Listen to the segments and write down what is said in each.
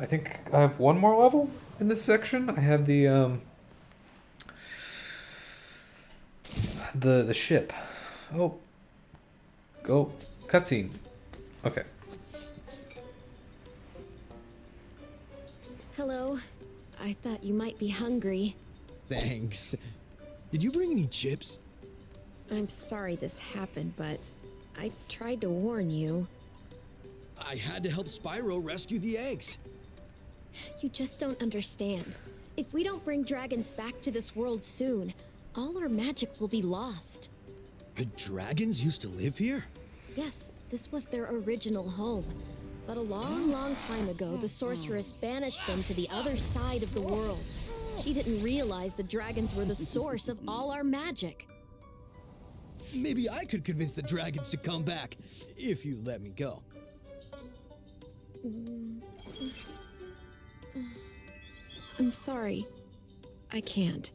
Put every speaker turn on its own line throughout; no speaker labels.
I think I have one more level in this section. I have the um the the ship. Oh. Go cutscene. Okay.
Hello. I thought you might be hungry.
Thanks. Did you bring any chips?
I'm sorry this happened, but I tried to warn you.
I had to help Spyro rescue the eggs.
You just don't understand. If we don't bring dragons back to this world soon, all our magic will be lost.
The dragons used to live here?
Yes, this was their original home. But a long, long time ago, the sorceress banished them to the other side of the world. She didn't realize the dragons were the source of all our magic.
Maybe I could convince the dragons to come back, if you let me go.
I'm sorry. I can't.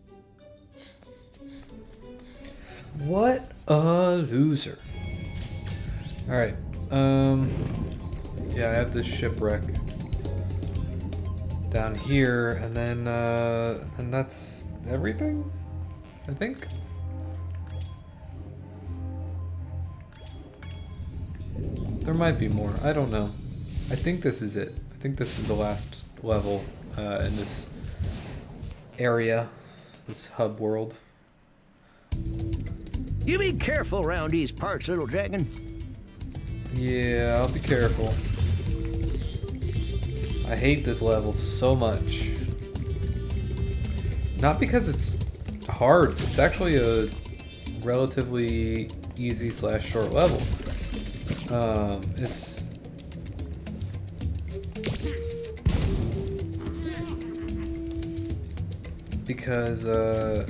What a loser. Alright. Um yeah, I have this shipwreck down here, and then uh and that's everything? I think? There might be more. I don't know. I think this is it. I think this is the last level uh, in this area, this hub world.
You be careful around these parts, little dragon.
Yeah, I'll be careful. I hate this level so much. Not because it's hard, it's actually a relatively easy slash short level. Um, it's because uh,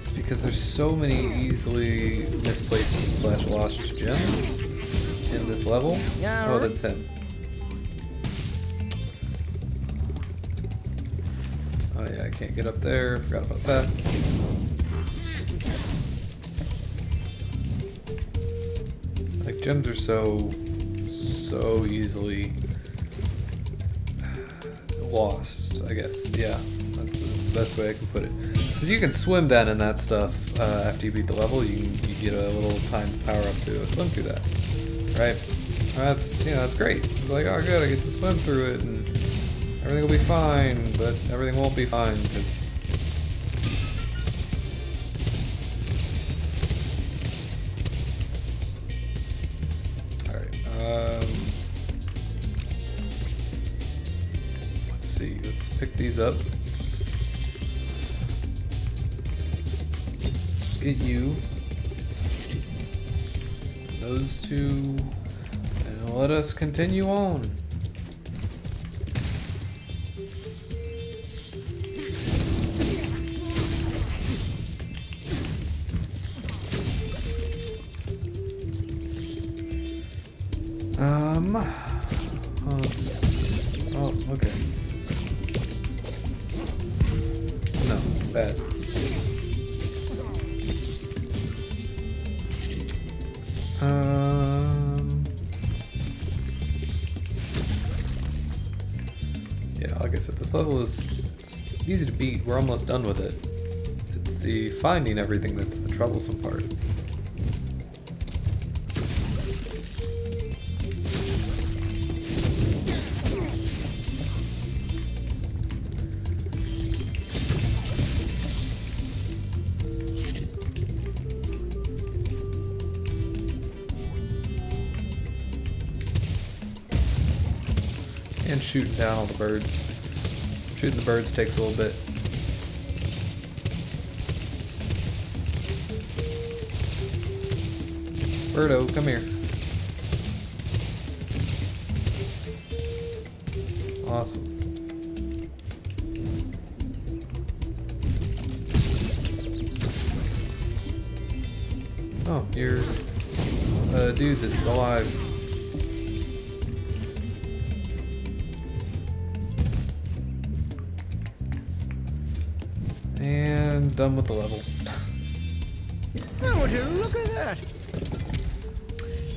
it's because there's so many easily misplaced slash lost gems in this level.
Yeah,
Oh, that's him. Oh yeah, I can't get up there. Forgot about that. Gems are so so easily lost. I guess. Yeah, that's, that's the best way I can put it. Because you can swim down in that stuff uh, after you beat the level. You you get a little time to power up to swim through that. Right. That's you know that's great. It's like oh good, I get to swim through it and everything will be fine, but everything won't be fine because. Um. Let's see, let's pick these up. Get you. Those two. And let us continue on. Um. Yeah, like I said, this level is it's easy to beat. We're almost done with it. It's the finding everything that's the troublesome part. Shooting down all the birds. Shooting the birds takes a little bit. Birdo, come here. Awesome. Oh, you're a dude that's alive. Done with the level.
Oh, you look at that?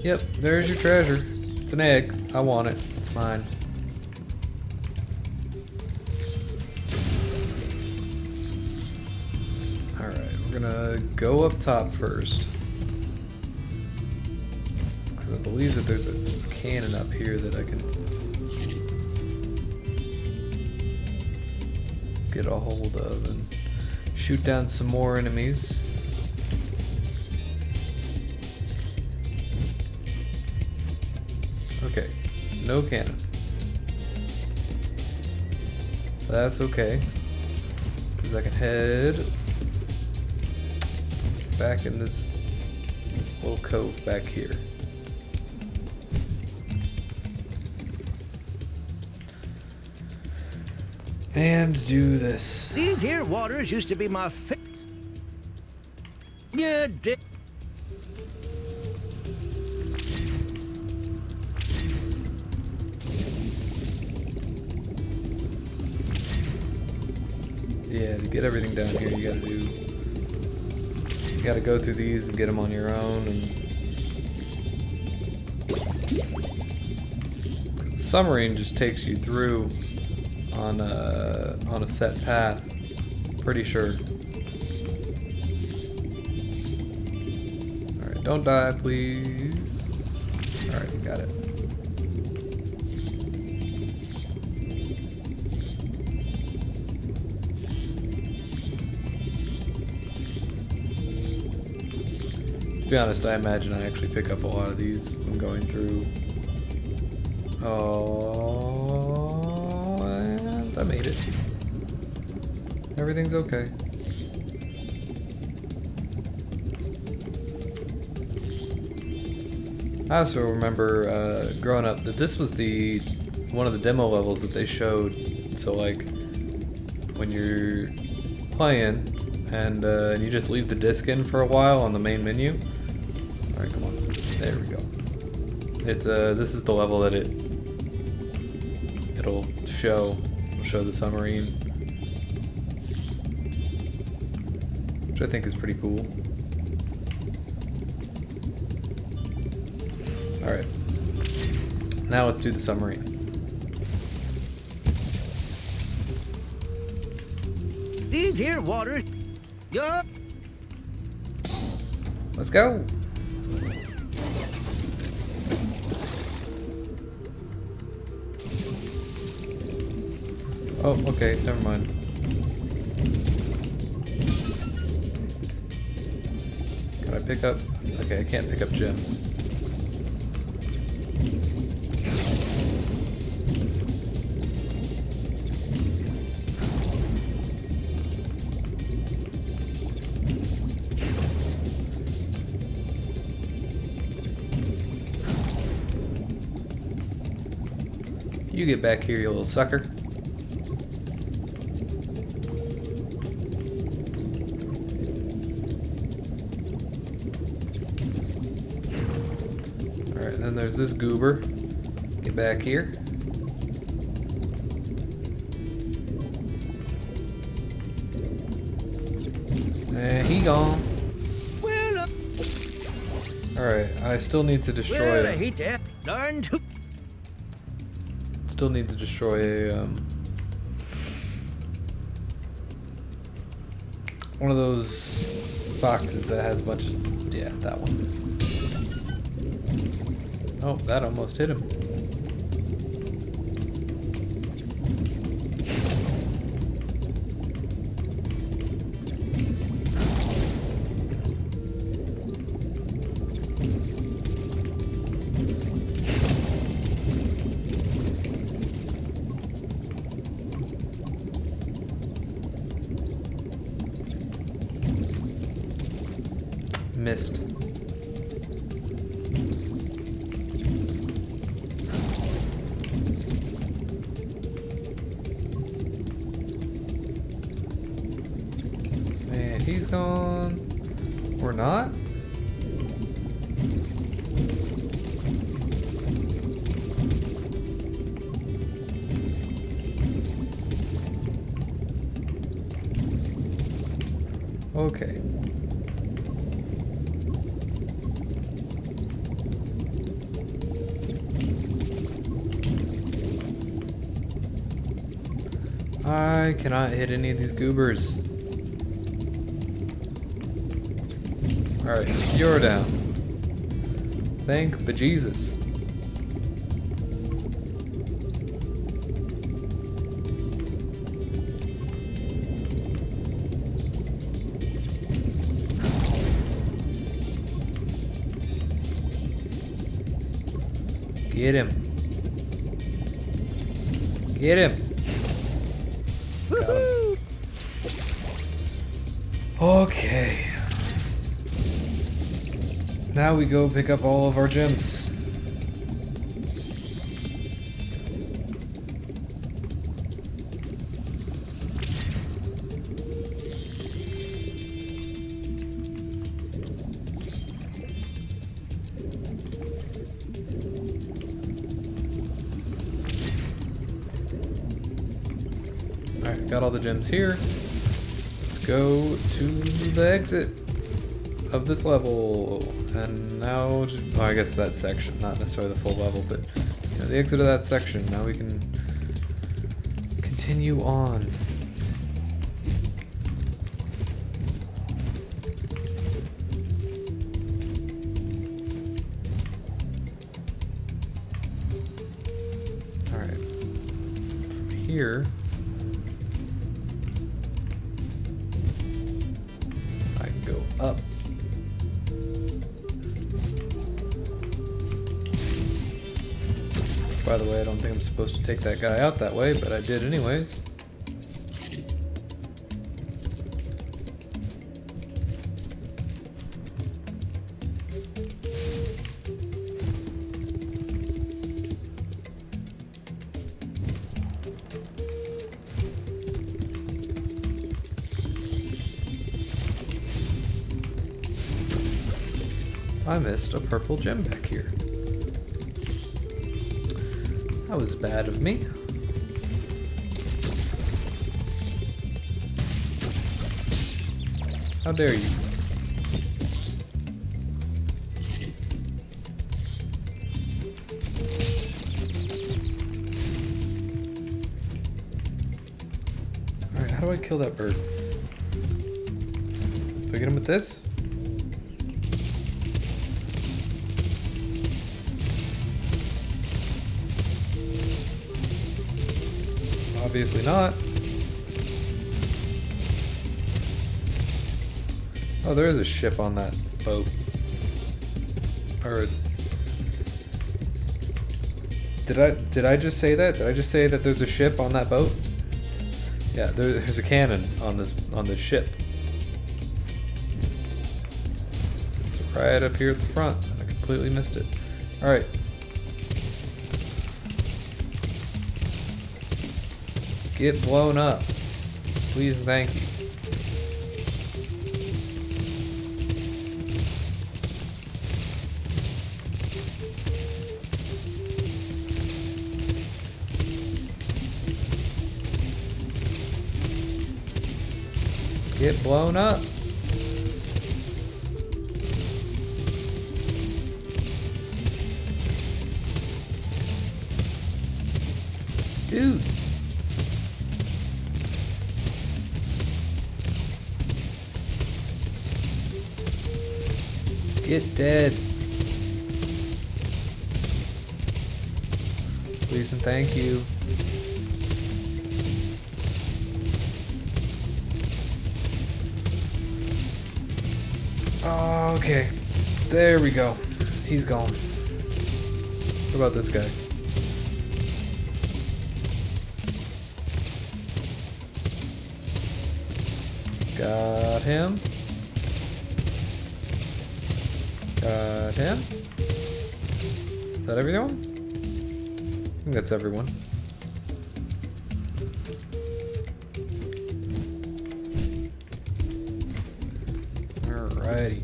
Yep, there's your treasure. It's an egg. I want it. It's mine. Alright, we're gonna go up top first. Because I believe that there's a cannon up here that I can get a hold of and shoot down some more enemies. Okay, no cannon. That's okay. Because I can head back in this little cove back here. And do this.
These here waters used to be my fa- Yeah, di-
Yeah, to get everything down here, you gotta do. You gotta go through these and get them on your own, And the submarine just takes you through on a on a set path. Pretty sure. All right, don't die, please. All right, got it. To be honest, I imagine I actually pick up a lot of these when going through. Oh, I made it. Everything's okay. I also remember uh, growing up that this was the one of the demo levels that they showed. So like when you're playing and uh, you just leave the disc in for a while on the main menu. All right, come on. There we go. It uh, this is the level that it it'll show. Show the submarine, which I think is pretty cool. All right. Now let's do the submarine.
these here waters. Yeah.
Let's go. Oh, okay, never mind. Can I pick up? Okay, I can't pick up gems. You get back here, you little sucker. There's this goober. Get back here. And he gone.
Well, uh,
Alright, I still need to destroy it.
hate that. Darn.
Still need to destroy a, um, one of those boxes that has a bunch of, yeah, that one. Oh, that almost hit him. gone. Or not. Okay. I cannot hit any of these goobers. Alright, you're down. Thank bejesus. Get him. Get him.
Woohoo!
Okay. Now we go pick up all of our gems. Alright, got all the gems here. Let's go to the exit of this level. And now, well, I guess that section, not necessarily the full level, but you know, the exit of that section. Now we can continue on. By the way, I don't think I'm supposed to take that guy out that way, but I did anyways. I missed a purple gem back here. That was bad of me. How dare you? Alright, how do I kill that bird? Do I get him with this? Obviously not. Oh, there is a ship on that boat. Or did I did I just say that? Did I just say that there's a ship on that boat? Yeah, there, there's a cannon on this on this ship. It's right up here at the front. I completely missed it. All right. Get blown up. Please thank you. Get blown up. Get dead. Please and thank you. Okay. There we go. He's gone. What about this guy? Got him. Uh, Got him. Is that everyone? I think that's everyone. Alrighty.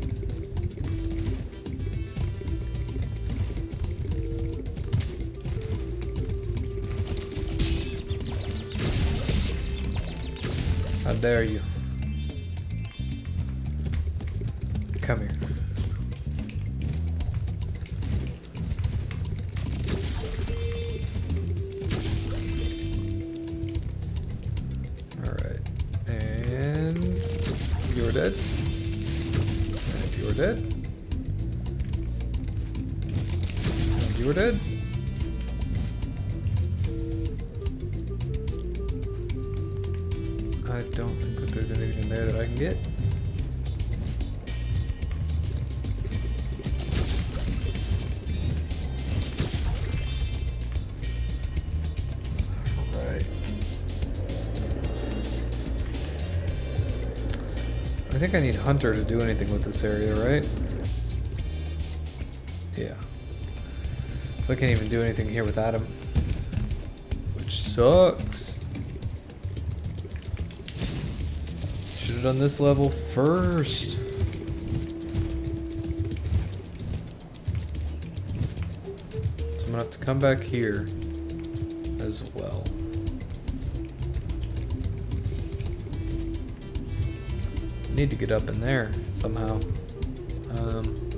How dare you? I don't think that there's anything in there that I can get. Right. I think I need Hunter to do anything with this area, right? Yeah. So I can't even do anything here without him. Which sucks. Should have done this level first. So I'm gonna have to come back here as well. Need to get up in there somehow. Um,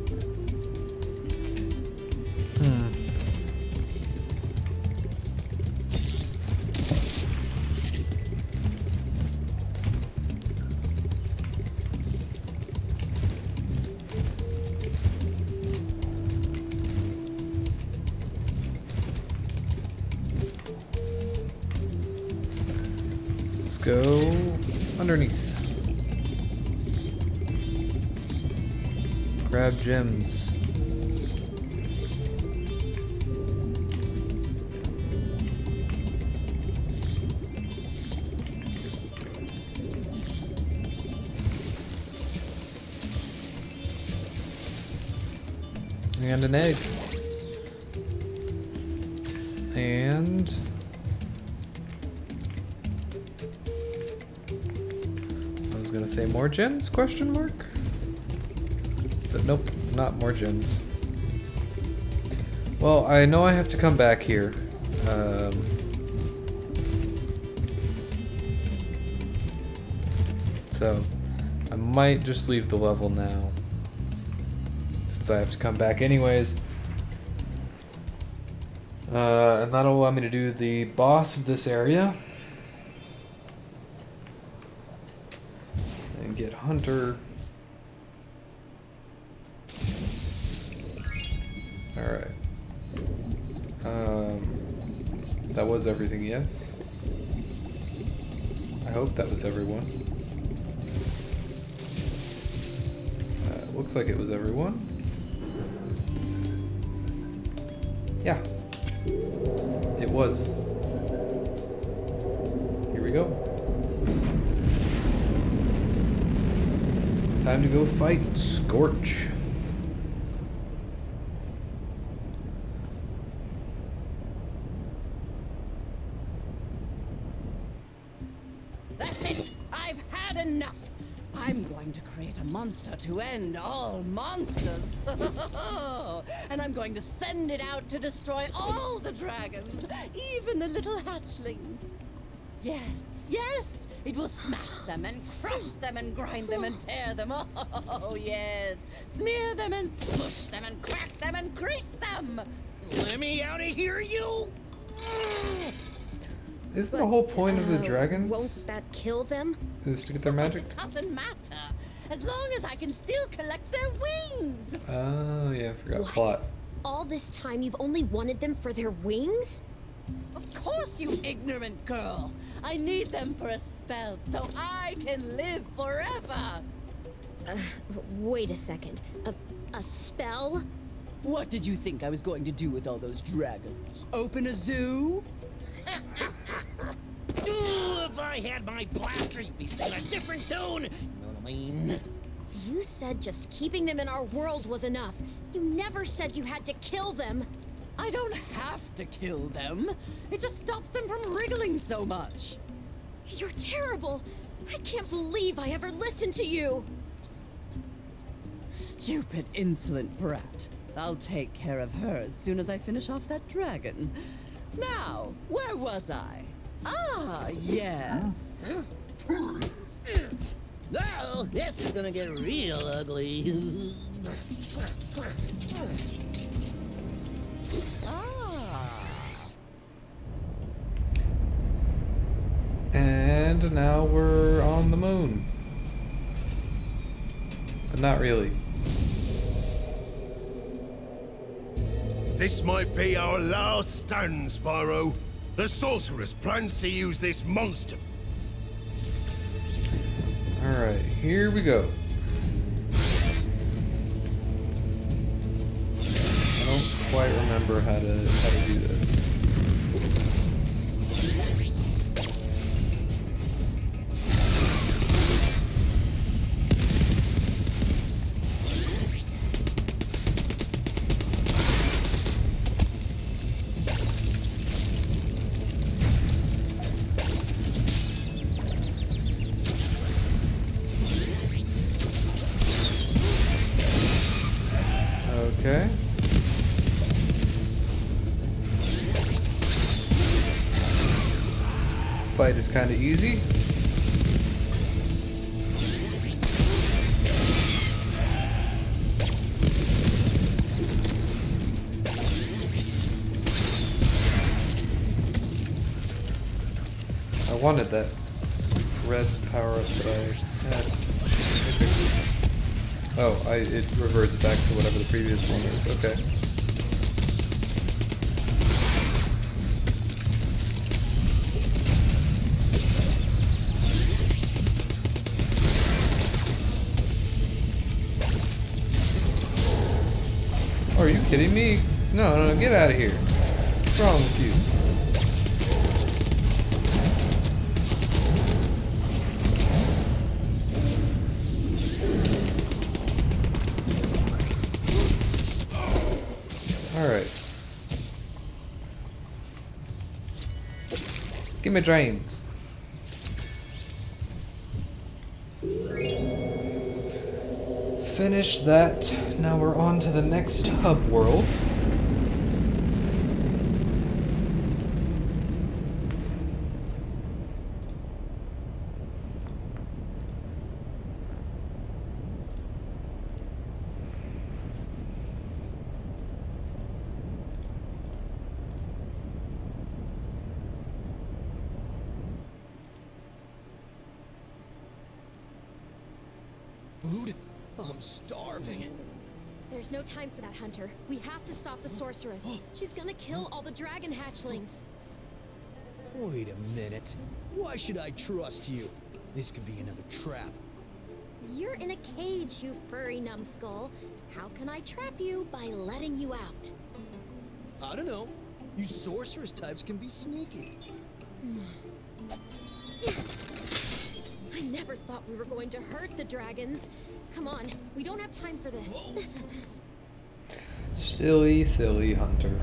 gems. And an egg. And I was gonna say more gems? Question mark. Nope, not more gems. Well, I know I have to come back here. Um, so, I might just leave the level now. Since I have to come back anyways. Uh, and that'll allow me to do the boss of this area. And get Hunter. Alright. Um, that was everything, yes? I hope that was everyone. Uh, looks like it was everyone. Yeah. It was. Here we go. Time to go fight Scorch.
That's it! I've had enough! I'm going to create a monster to end all monsters! and I'm going to send it out to destroy all the dragons, even the little hatchlings. Yes, yes! It will smash them and crush them and grind them and tear them. Oh, yes! Smear them and smush them and crack them and crease them!
Let me out of here, you!
Isn't the whole point of the
Uh,
dragons
Won't that kill them?
is to get their magic?
It doesn't matter, as long as I can still collect their wings!
Oh yeah, I forgot
What?
plot.
All this time you've only wanted them for their wings?
Of course, you ignorant girl! I need them for a spell so I can live forever!
Uh, wait a second. A, a spell?
What did you think I was going to do with all those dragons? Open a zoo?
Ooh, if I had my blaster, you'd be singing a different tune. You know what I mean?
You said just keeping them in our world was enough. You never said you had to kill them.
I don't have to kill them. It just stops them from wriggling so much.
You're terrible. I can't believe I ever listened to you.
Stupid, insolent brat. I'll take care of her as soon as I finish off that dragon. Now, where was I? Ah, yes.
Oh, this is gonna get real ugly.
Ah.
And now we're on the moon. But not really.
This might be our last stand, Spyro. The sorceress plans to use this monster.
Alright, here we go. I don't quite remember how to how to do this. Fight is kind of easy. I wanted that red power up that I had. Oh, I, it reverts back to whatever the previous one is. Okay. Are you kidding me? No, no, get out of here. What's wrong with you? Alright. Give me drains. Finish that. Now we're on to the next hub world.
There's no time for that, Hunter. We have to stop the sorceress. She's gonna kill all the dragon hatchlings.
Wait a minute. Why should I trust you? This could be another trap.
You're in a cage, you furry numbskull. How can I trap you by letting you out?
I don't know. You sorceress types can be sneaky.
I never thought we were going to hurt the dragons. Come on, we don't have time for this.
Silly, silly hunter.